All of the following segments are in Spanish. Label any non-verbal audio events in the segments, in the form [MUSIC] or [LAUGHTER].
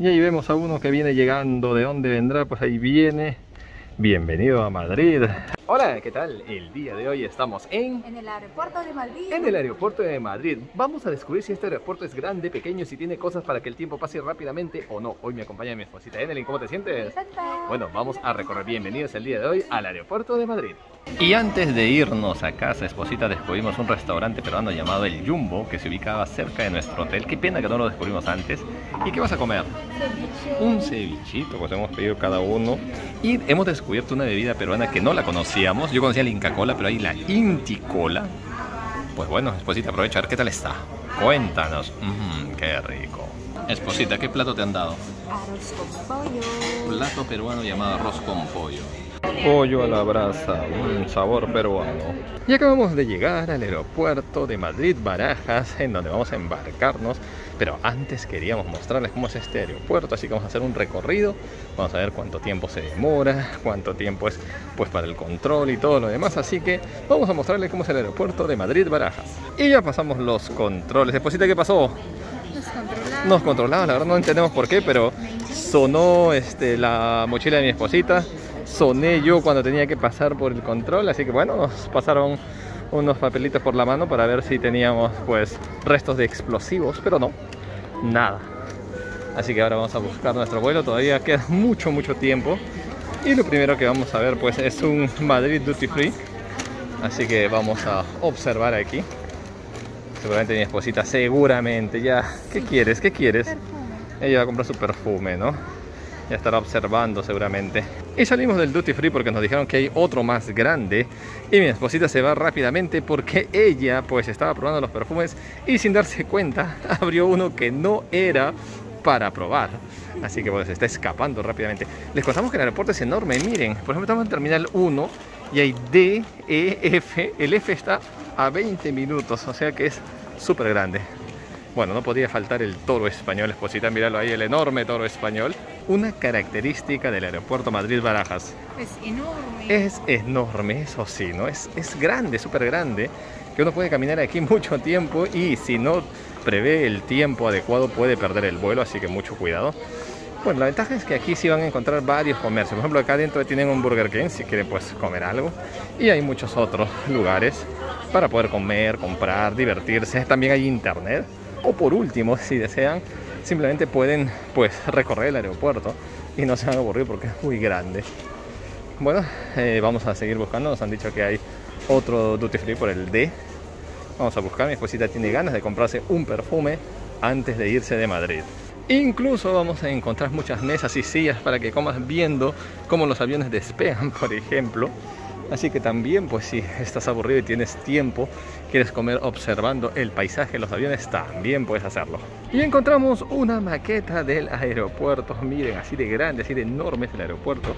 Y ahí vemos a uno que viene llegando. ¿De dónde vendrá? Pues ahí viene. Bienvenido a Madrid. Hola, ¿qué tal? El día de hoy estamos en... En el aeropuerto de Madrid. En el aeropuerto de Madrid. Vamos a descubrir si este aeropuerto es grande, pequeño, si tiene cosas para que el tiempo pase rápidamente o no. Hoy me acompaña mi esposita Enelin. ¿Cómo te sientes? Bueno, vamos a recorrer. Bienvenidos el día de hoy al aeropuerto de Madrid. Y antes de irnos a casa, esposita, descubrimos un restaurante peruano llamado El Jumbo, que se ubicaba cerca de nuestro hotel. Qué pena que no lo descubrimos antes. ¿Y qué vas a comer? Ceviche. Un cevichito, pues hemos pedido cada uno. Y hemos descubierto una bebida peruana que no la conocíamos. Yo conocía la Inca Cola, pero hay la Inti Cola. Pues bueno, esposita, aprovecha a ver qué tal está. Cuéntanos. Mmm, qué rico. Esposita, ¿qué plato te han dado? Arroz con pollo. Plato peruano llamado arroz con pollo. Pollo a la brasa, un sabor peruano. Y acabamos de llegar al aeropuerto de Madrid Barajas, en donde vamos a embarcarnos. Pero antes queríamos mostrarles cómo es este aeropuerto, así que vamos a hacer un recorrido. Vamos a ver cuánto tiempo se demora, cuánto tiempo es pues para el control y todo lo demás. Así que vamos a mostrarles cómo es el aeropuerto de Madrid Barajas. Y ya pasamos los controles. Esposita, ¿qué pasó? Nos controlamos. nos controlaba, la verdad no entendemos por qué, pero sonó este, la mochila de mi esposita, soné yo cuando tenía que pasar por el control, así que bueno, nos pasaron unos papelitos por la mano para ver si teníamos pues restos de explosivos, pero no, nada. Así que ahora vamos a buscar nuestro vuelo, todavía queda mucho, mucho tiempo. Y lo primero que vamos a ver pues es un Madrid Duty Free, así que vamos a observar aquí. Seguramente mi esposita, seguramente ya. ¿Qué quieres? ¿Qué quieres? Ella va a comprar su perfume, ¿no? Ya estará observando seguramente. Y salimos del duty free porque nos dijeron que hay otro más grande. Y mi esposita se va rápidamente porque ella pues estaba probando los perfumes y sin darse cuenta [LAUGHS] abrió uno que no era para probar. Así que pues se está escapando rápidamente. Les contamos que el aeropuerto es enorme. Miren, por ejemplo estamos en Terminal 1 y hay D, E, F. El F está a 20 minutos, o sea que es súper grande. Bueno, no podía faltar el toro español, esposita, míralo ahí, el enorme toro español. Una característica del aeropuerto Madrid-Barajas. Es enorme. Es enorme, eso sí, ¿no? Es, es grande, súper grande, que uno puede caminar aquí [LAUGHS] mucho tiempo y si no prevé el tiempo adecuado puede perder el vuelo, así que mucho cuidado. Bueno, la ventaja es que aquí sí van a encontrar varios comercios. Por ejemplo, acá adentro tienen un Burger King si quieren pues comer algo. Y hay muchos otros lugares para poder comer, comprar, divertirse. También hay internet. O por último, si desean, simplemente pueden pues recorrer el aeropuerto y no se van a aburrir porque es muy grande. Bueno, eh, vamos a seguir buscando. Nos han dicho que hay otro duty free por el D. Vamos a buscar. Mi esposita tiene ganas de comprarse un perfume antes de irse de Madrid. Incluso vamos a encontrar muchas mesas y sillas para que comas viendo cómo los aviones despegan, [LAUGHS] por ejemplo. Así que también, pues si estás aburrido y tienes tiempo, quieres comer observando el paisaje, los aviones, también puedes hacerlo. Y encontramos una maqueta del aeropuerto. Miren, así de grande, así de enorme es el aeropuerto,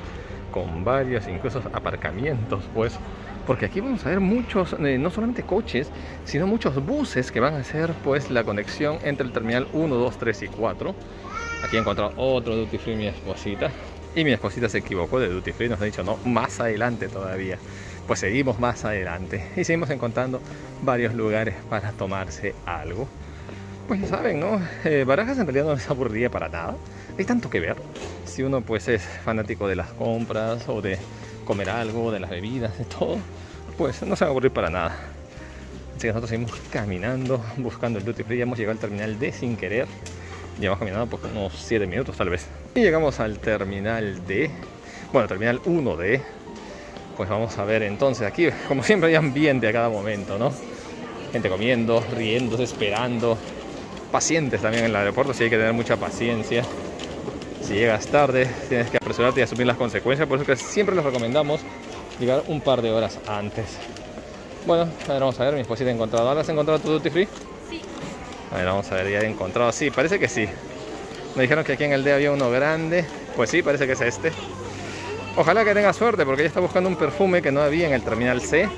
con varios incluso aparcamientos, pues. Porque aquí vamos a ver muchos, eh, no solamente coches, sino muchos buses que van a hacer pues la conexión entre el terminal 1, 2, 3 y 4. Aquí he encontrado otro duty free mi esposita. Y mi esposita se equivocó de duty free, nos ha dicho no, más adelante todavía. Pues seguimos más adelante y seguimos encontrando varios lugares para tomarse algo. Pues ya saben, ¿no? Eh, Barajas en realidad no les aburriría para nada. Hay tanto que ver. Si uno pues es fanático de las compras o de comer algo, de las bebidas, de todo, pues no se va a aburrir para nada. Así que nosotros seguimos caminando, buscando el duty free. Ya hemos llegado al terminal D sin querer. Llevamos caminando por unos 7 minutos tal vez. Y llegamos al terminal D. Bueno, terminal 1D. Pues vamos a ver entonces aquí, como siempre hay ambiente a cada momento, ¿no? Gente comiendo, riendo, esperando. Pacientes también en el aeropuerto, sí hay que tener mucha paciencia. Si llegas tarde, tienes que apresurarte y asumir las consecuencias. Por eso que siempre les recomendamos llegar un par de horas antes. Bueno, a ver, vamos a ver, mi esposita ha encontrado. ¿Ahora has encontrado tu duty free? A ver, vamos a ver, ya he encontrado. Sí, parece que sí. Me dijeron que aquí en el D había uno grande. Pues sí, parece que es este. Ojalá que tenga suerte porque ella está buscando un perfume que no había en el terminal C.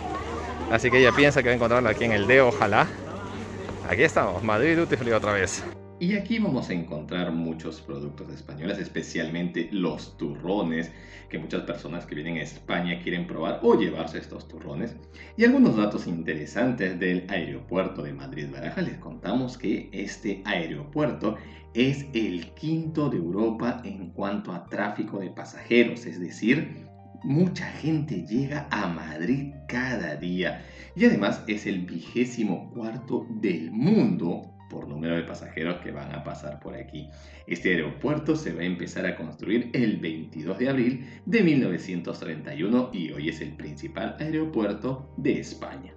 Así que ella piensa que va a encontrarlo aquí en el D, ojalá. Aquí estamos, Madrid Duty otra vez. Y aquí vamos a encontrar muchos productos españoles, especialmente los turrones, que muchas personas que vienen a España quieren probar o llevarse estos turrones. Y algunos datos interesantes del aeropuerto de Madrid-Baraja. Les contamos que este aeropuerto es el quinto de Europa en cuanto a tráfico de pasajeros, es decir, mucha gente llega a Madrid cada día y además es el vigésimo cuarto del mundo por número de pasajeros que van a pasar por aquí. Este aeropuerto se va a empezar a construir el 22 de abril de 1931 y hoy es el principal aeropuerto de España.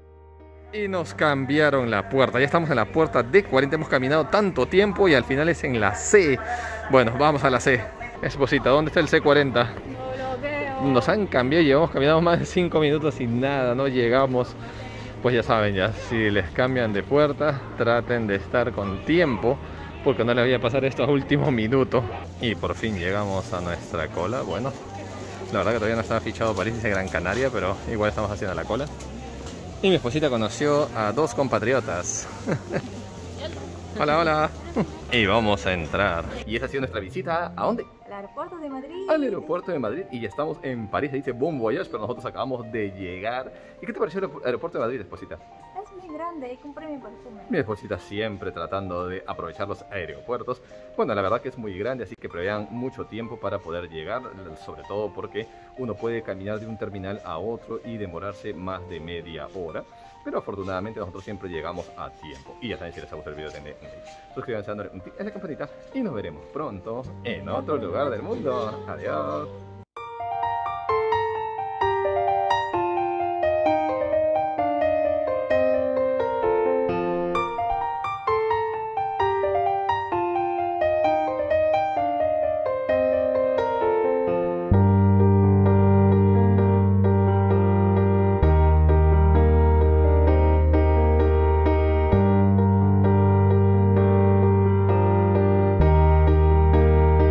Y nos cambiaron la puerta. Ya estamos en la puerta D40. Hemos caminado tanto tiempo y al final es en la C. Bueno, vamos a la C. Esposita, ¿dónde está el C40? Nos han cambiado, llevamos caminado más de 5 minutos y nada, no llegamos pues ya saben ya, si les cambian de puerta, traten de estar con tiempo porque no les voy a pasar estos últimos minutos. Y por fin llegamos a nuestra cola. Bueno, la verdad que todavía no estaba fichado París y Gran Canaria, pero igual estamos haciendo la cola. Y mi esposita conoció a dos compatriotas. [LAUGHS] hola, hola. y vamos a entrar. Y esa ha sido nuestra visita. ¿A dónde? Aeropuerto de Madrid. Al aeropuerto de Madrid y ya estamos en París. Se dice Bon Voyage, pero nosotros acabamos de llegar. ¿Y qué te pareció el aeropuerto de Madrid, esposita? Grande y compré mi perfume. Mi esposita siempre tratando de aprovechar los aeropuertos. Bueno, la verdad que es muy grande, así que prevean mucho tiempo para poder llegar, sobre todo porque uno puede caminar de un terminal a otro y demorarse más de media hora. Pero afortunadamente nosotros siempre llegamos a tiempo. Y ya saben, si les ha gustado el video, denle un like. Suscríbanse dándole un clic en la campanita y nos veremos pronto en otro lugar del mundo. Adiós.